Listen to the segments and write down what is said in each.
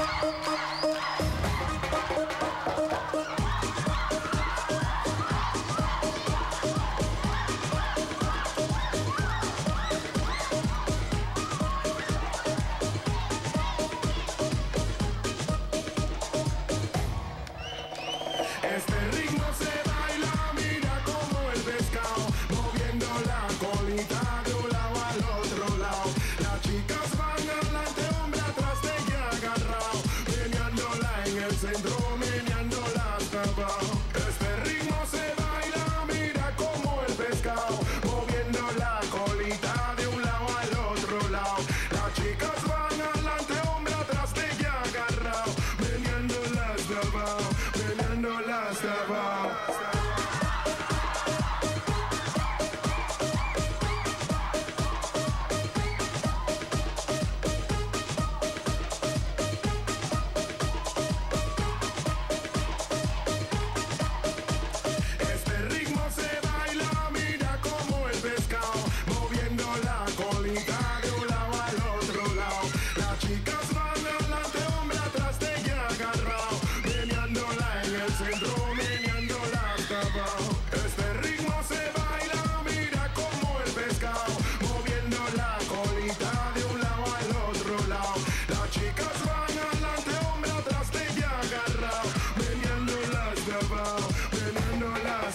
Bye.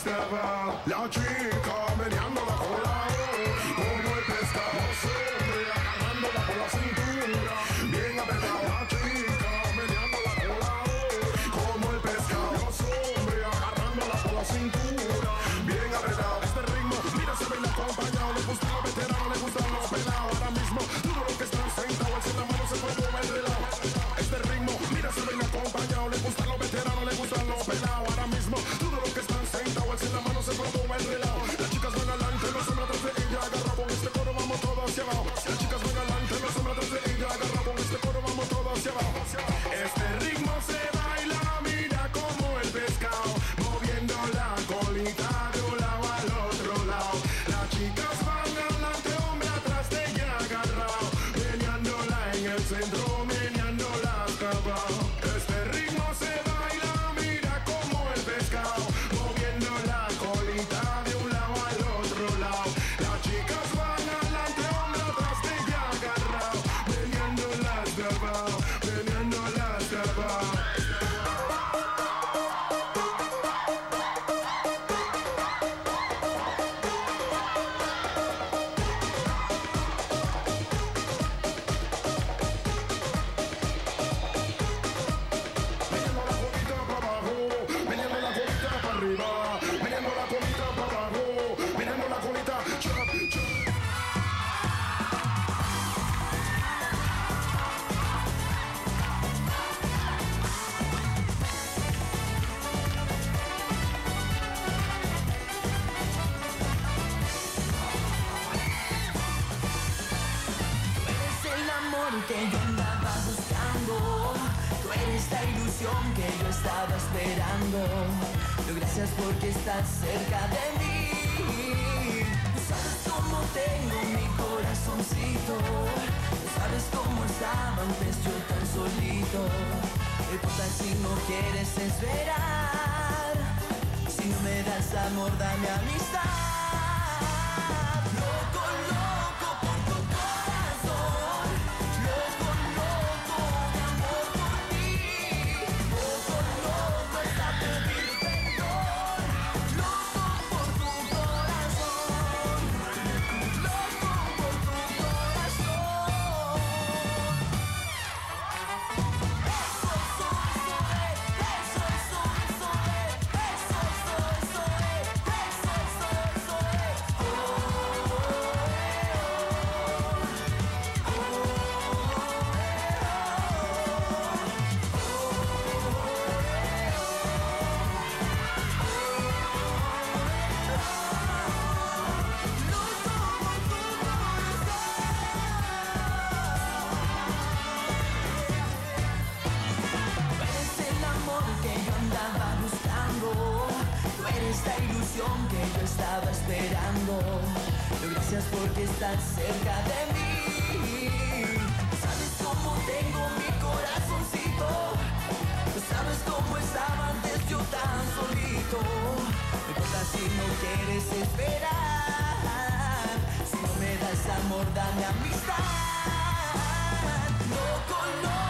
festival. Laundry que yo estaba esperando. Pero gracias porque estás cerca de mí. Tú sabes cómo tengo mi corazoncito. Tú sabes cómo estaba antes yo tan solito. No importa si no quieres esperar. Si no me das amor, dame amistad. que yo andaba buscando. Tú eres la ilusión que yo estaba esperando. Gracias porque estás cerca de mí. Sabes cómo tengo mi corazoncito. Sabes cómo estaba antes yo tan solito. No importa si no quieres esperar. Si no me das amor, dame amistad. No conozco.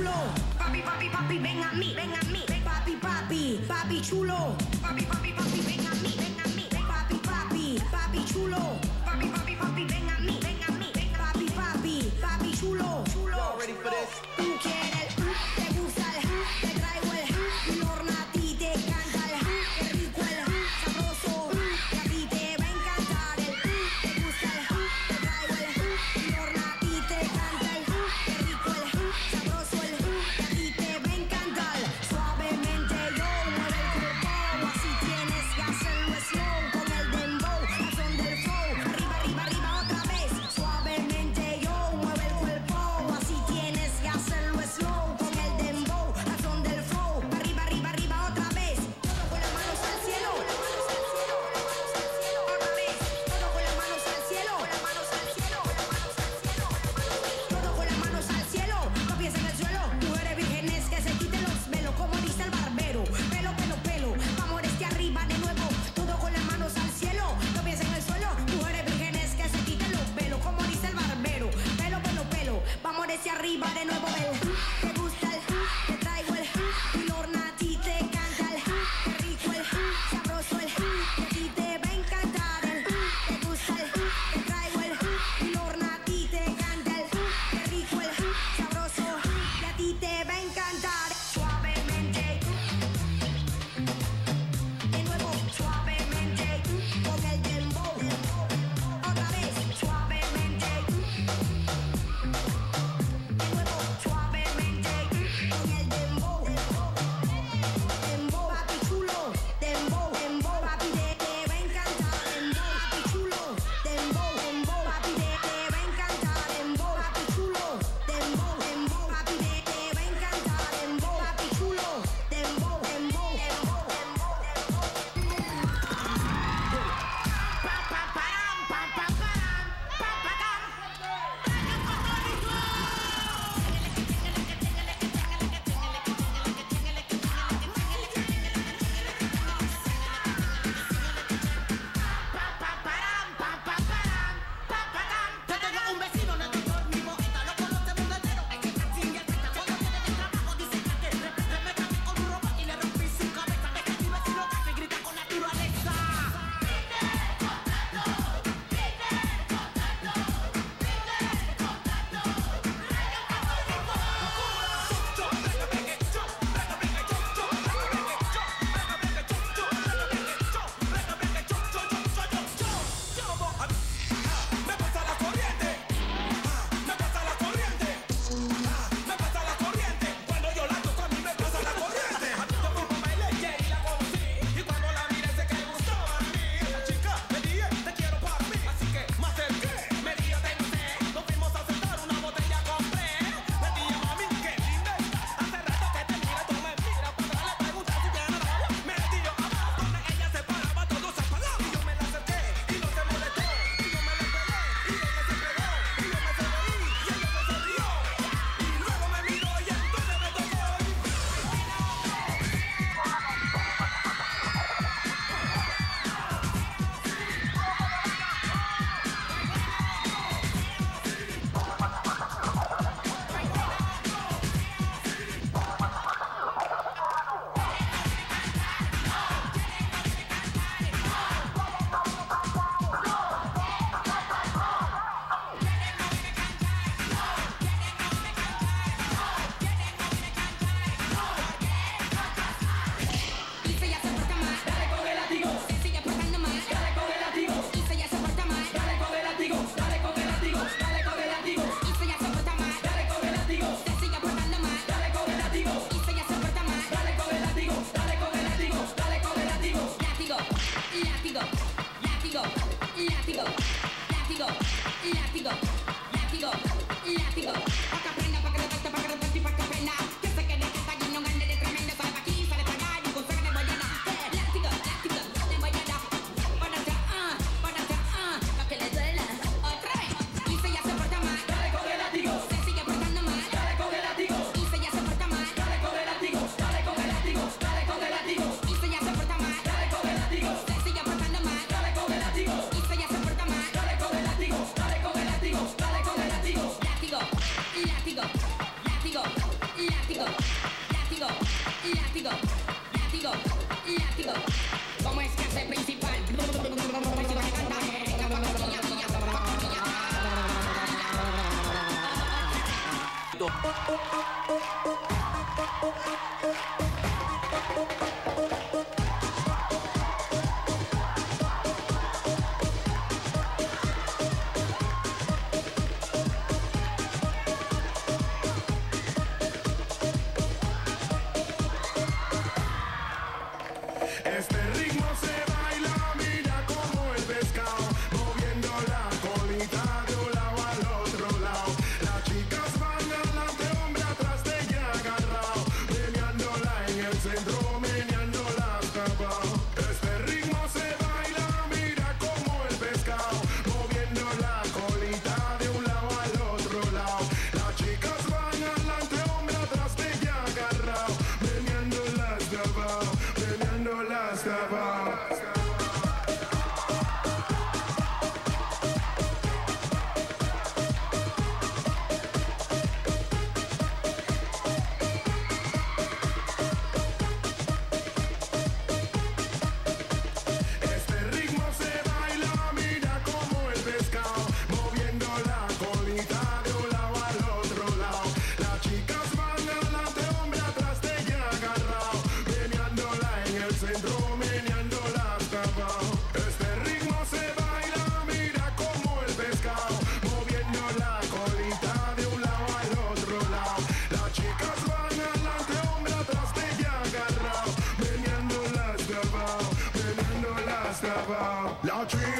chulo. Papi, papi, papi, ven a mí, ven a mí. Papi, papi, papi chulo. Papi, papi. Látigo. Stop. Abajo. La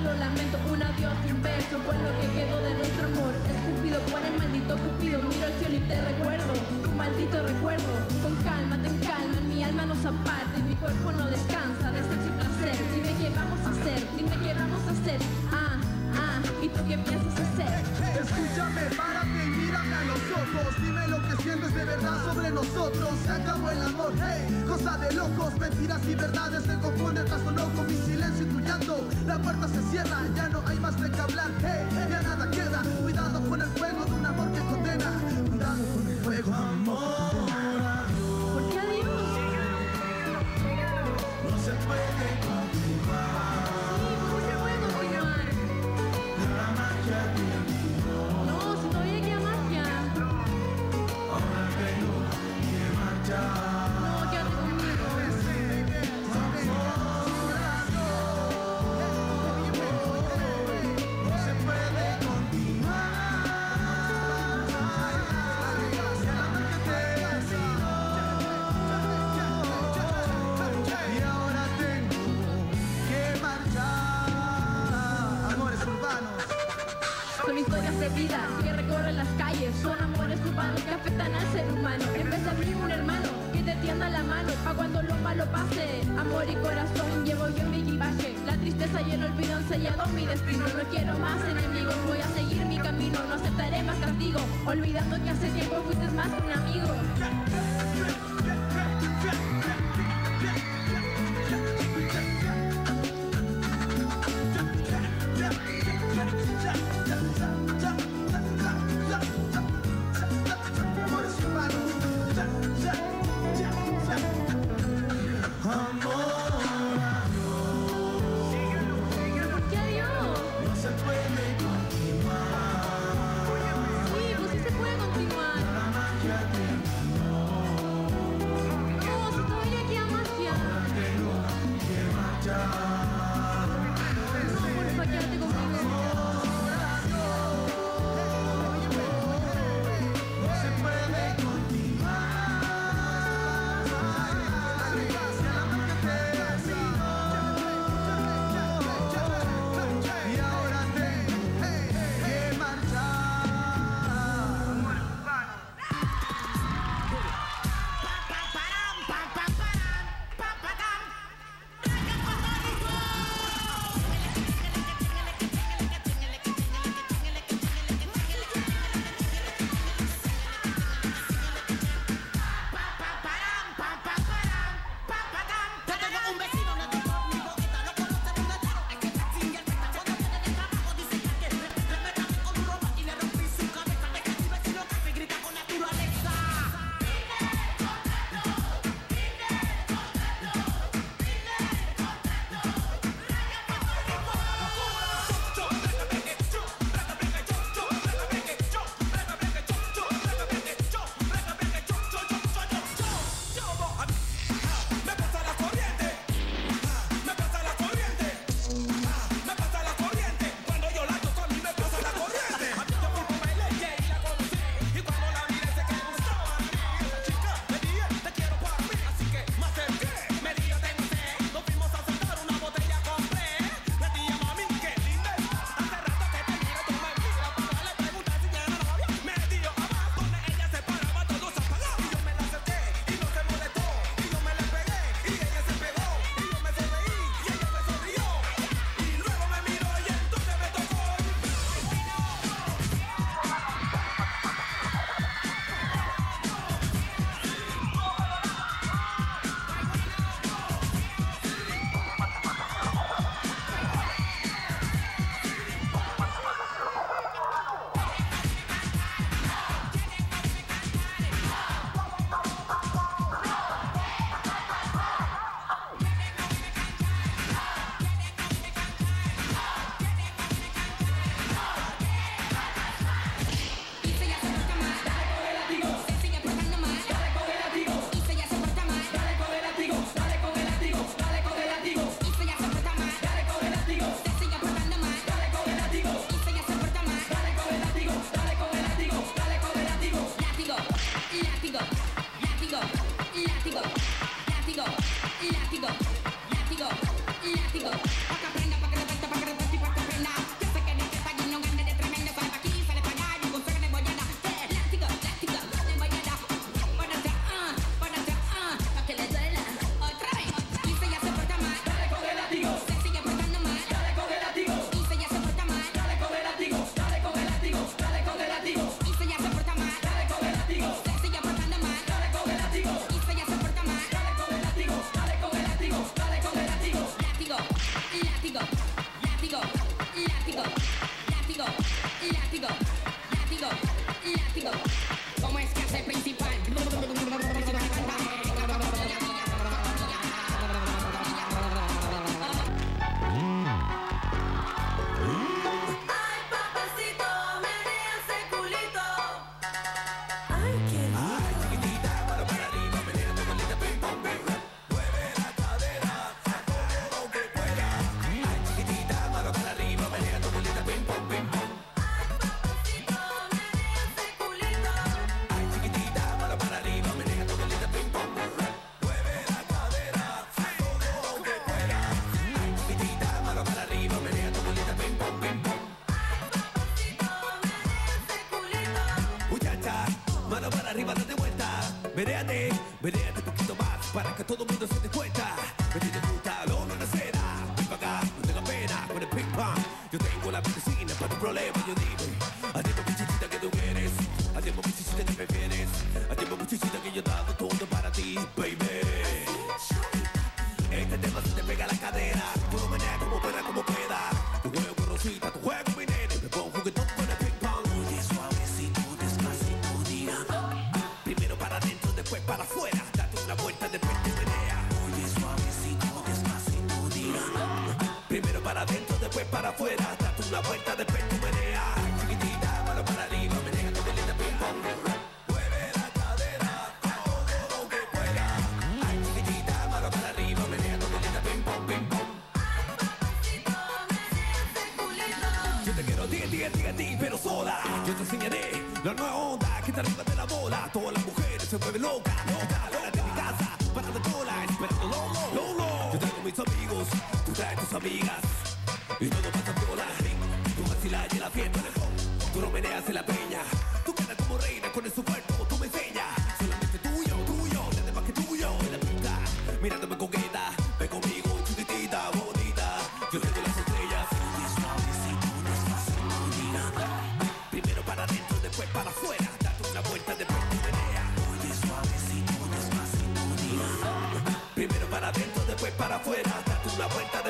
lo lamento, un adiós y un beso fue lo que quedó de nuestro amor. Escupido por el maldito cupido, miro al cielo y te recuerdo, tu maldito recuerdo. Con calma, ten calma, mi alma nos aparte, mi cuerpo no descansa de sexo y placer. Dime qué vamos a hacer, dime qué vamos a hacer. Ah, ah, ¿y tú qué piensas hacer? Escúchame, párate y mírame a los ojos. Dime lo que sientes de verdad sobre nosotros. Se acabó el amor, hey, cosa de locos. Mentiras y verdades se confunden tras La puerta se cierra, ya corazón llevo yo mi equipaje. La tristeza y el olvido han sellado mi destino. No quiero más enemigos, voy a seguir mi camino. No aceptaré más castigo, olvidando que hace tiempo fuiste más que un amigo. Entender, beleza, um pouquinho mais Para que todo mundo se para afuera, date una vuelta de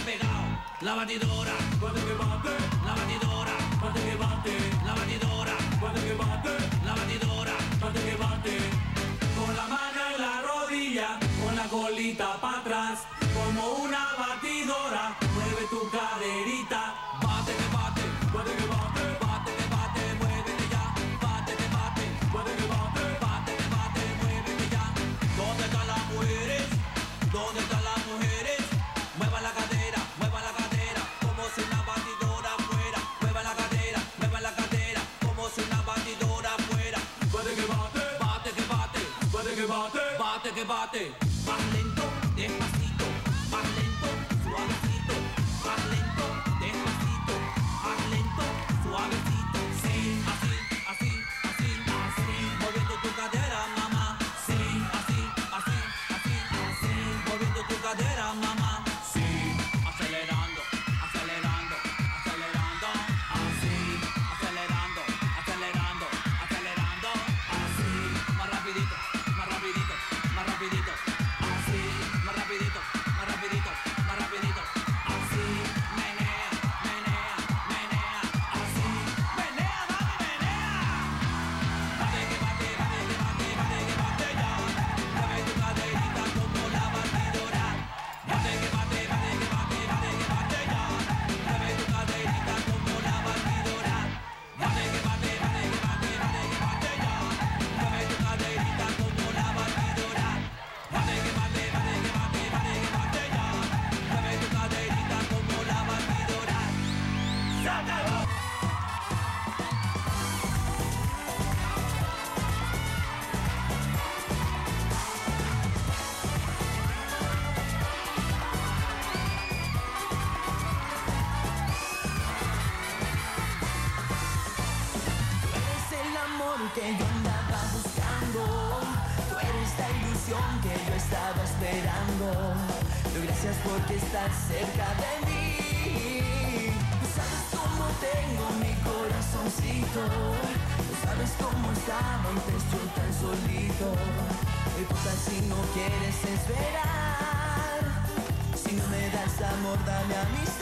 pegado, la batidora, que bate, la batidora, cuando que bate, la batidora, que bate, la batidora, cuando que bate, con la mano en la rodilla, con la colita para atrás, como una batidora, mueve tu caderita. estás cerca de mí. Tú sabes cómo tengo mi corazoncito. Tú sabes cómo estaba antes yo tan solito. Y tú casi no quieres esperar. Si no me das amor, dame amistad.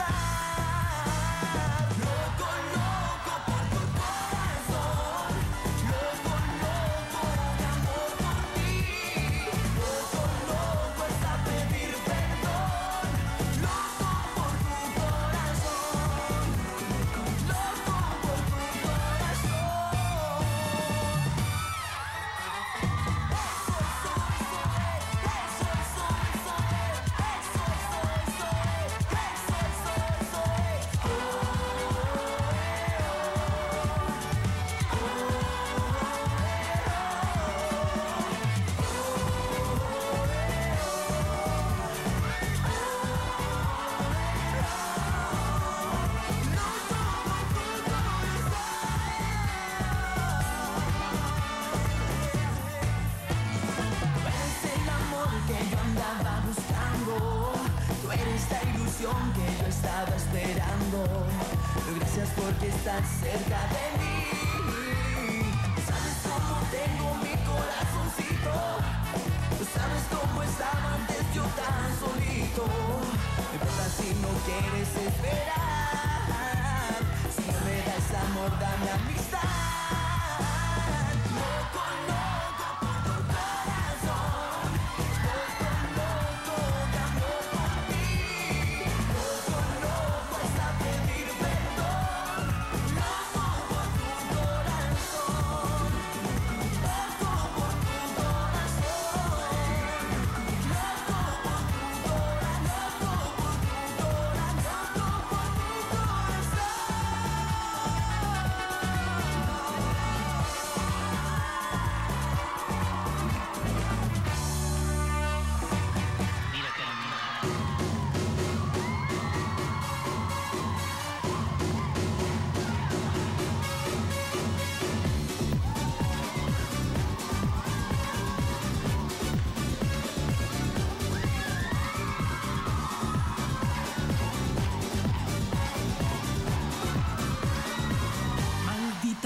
Gracias porque estás cerca de mí. ¿Sabes cómo tengo mi corazoncito? ¿Sabes cómo estaba antes yo tan solito? No importa si no quieres esperar. Si no me das amor, dame amistad.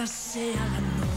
sea la noche.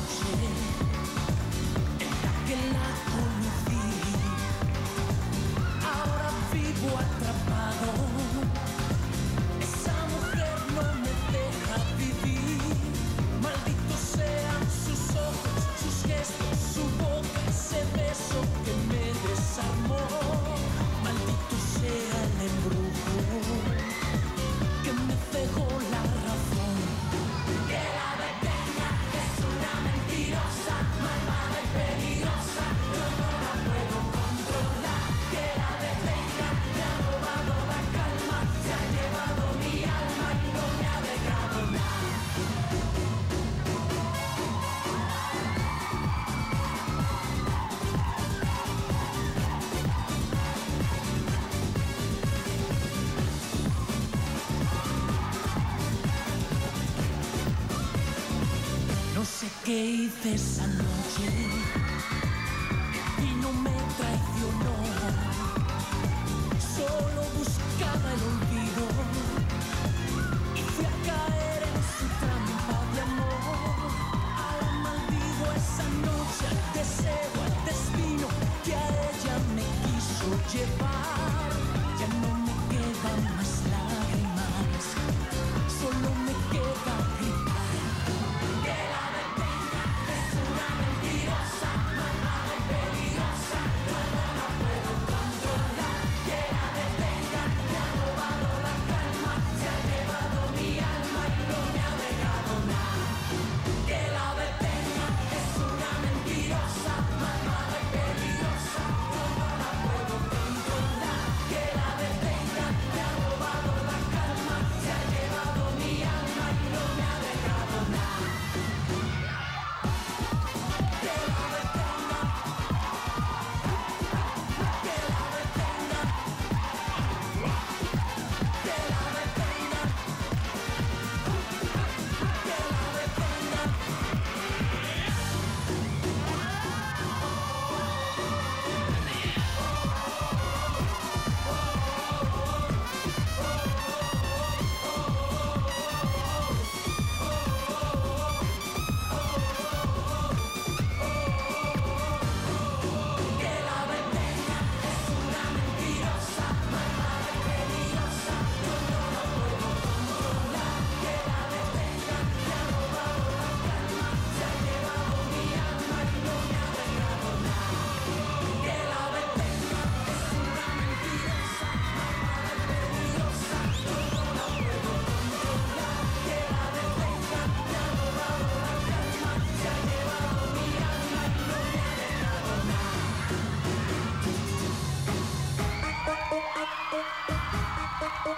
Thank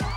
you.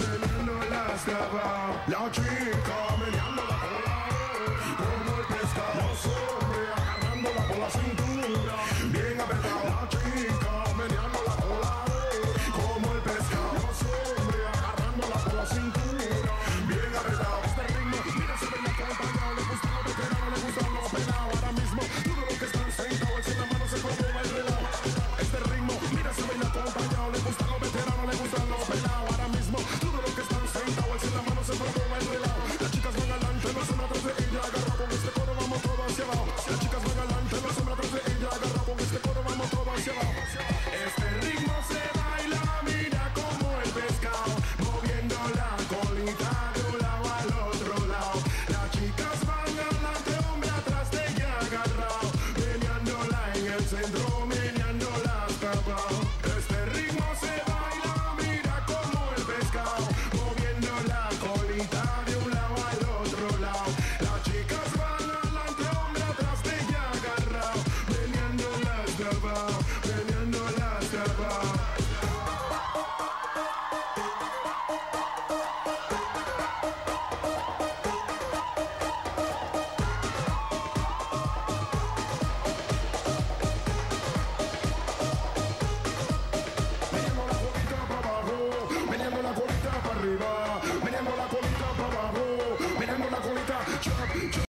Nothing in no last lover. Now drink coming